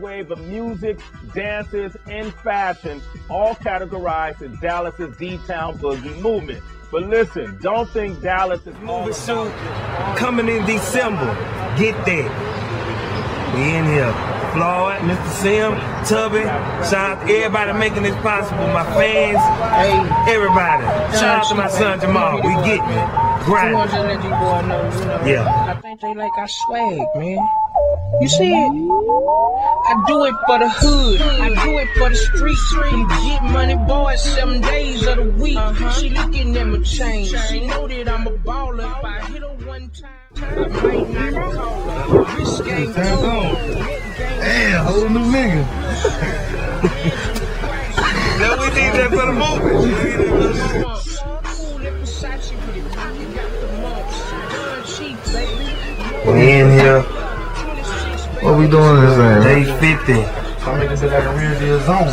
wave of music, dances, and fashion, all categorized in Dallas's D-Town Boogie movement. But listen, don't think Dallas is moving soon. Coming in December. Get that. We in here. Floyd, Mr. Sim, Tubby, shout out to everybody making this possible. My fans, everybody. Shout out to my son Jamal. We getting it. Grind. Yeah. I think they like our swag, man. You see it? I do it for the hood. I do it for the street. Them get money boys seven days of the week. Uh-huh. She looking at my chain. She know that I'm a baller. If I hit her one time, I might not call her. This game Damn, whole new nigga. now we need that for the movement. We in here. What we doing this thing? Day 50. I'm making this like a real deal zone.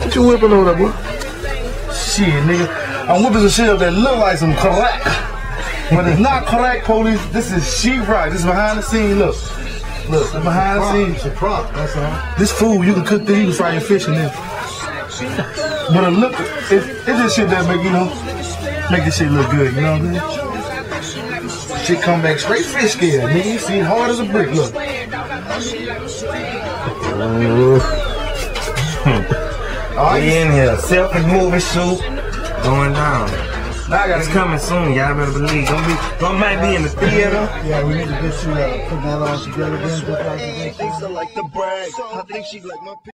What you whipping over there, boy? Shit, nigga. I'm whipping some shit up that look like some crack. But it's not crack, police. This is sheep right. This is behind the scene. Look. Look, behind the scenes. It's a prop, that's all. This food, you can cook this, you can fry your fish in this. But it look, it, it's just shit that make, you know, make this shit look good, you know what I'm saying? Shit come back straight fish scale, nigga. You see hard as a brick, look. we in here. Selfish movie shoot going down. I gotta It's coming soon. Y'all better believe. Gonna be, gonna might be in the theater. Yeah, we need to get you uh, put that all together then, just like the like the brag. I think she like my